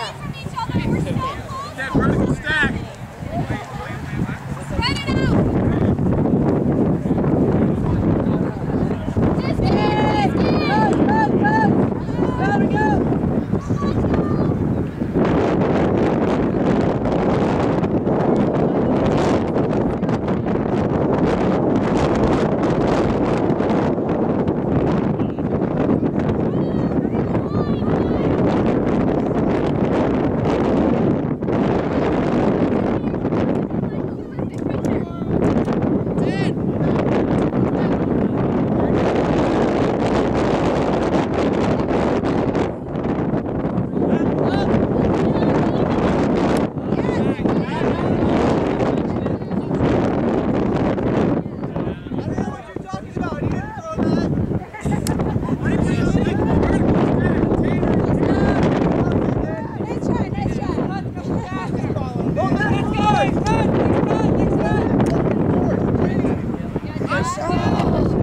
Step, Nossa.